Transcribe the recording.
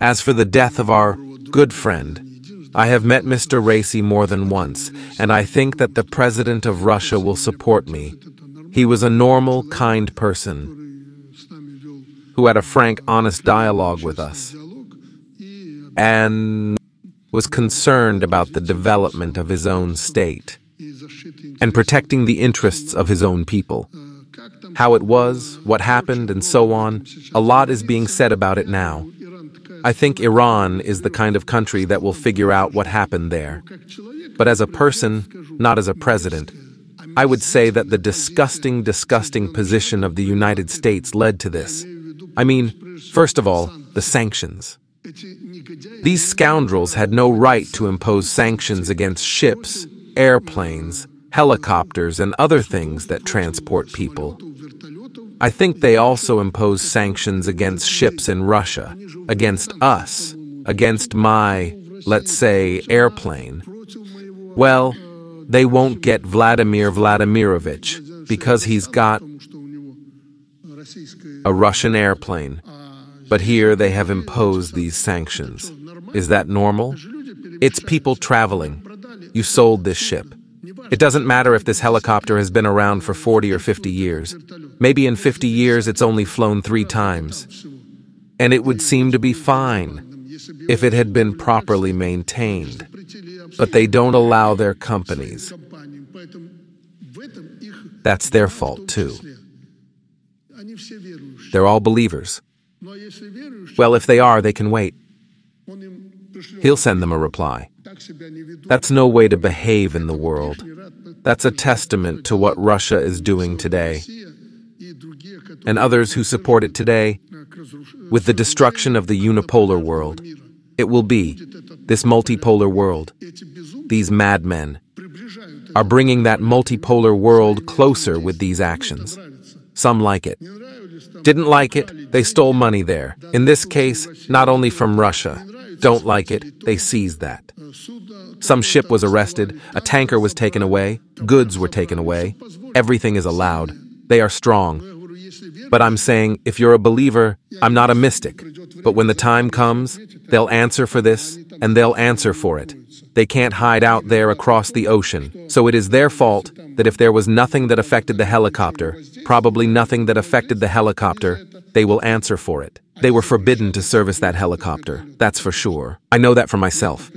As for the death of our good friend, I have met Mr. Raisi more than once, and I think that the president of Russia will support me. He was a normal, kind person who had a frank, honest dialogue with us and was concerned about the development of his own state and protecting the interests of his own people. How it was, what happened, and so on, a lot is being said about it now. I think Iran is the kind of country that will figure out what happened there. But as a person, not as a president, I would say that the disgusting, disgusting position of the United States led to this. I mean, first of all, the sanctions. These scoundrels had no right to impose sanctions against ships, airplanes, helicopters, and other things that transport people. I think they also impose sanctions against ships in Russia, against us, against my, let's say, airplane. Well, they won't get Vladimir Vladimirovich because he's got a Russian airplane. But here they have imposed these sanctions. Is that normal? It's people traveling. You sold this ship. It doesn't matter if this helicopter has been around for 40 or 50 years. Maybe in 50 years it's only flown three times. And it would seem to be fine if it had been properly maintained. But they don't allow their companies. That's their fault, too. They're all believers. Well, if they are, they can wait. He'll send them a reply. That's no way to behave in the world. That's a testament to what Russia is doing today. And others who support it today, with the destruction of the unipolar world, it will be this multipolar world. These madmen are bringing that multipolar world closer with these actions. Some like it. Didn't like it, they stole money there. In this case, not only from Russia. Don't like it, they seized that. Some ship was arrested, a tanker was taken away, goods were taken away. Everything is allowed. They are strong. But I'm saying, if you're a believer, I'm not a mystic. But when the time comes, they'll answer for this, and they'll answer for it. They can't hide out there across the ocean. So it is their fault that if there was nothing that affected the helicopter, probably nothing that affected the helicopter, they will answer for it. They were forbidden to service that helicopter, that's for sure. I know that for myself.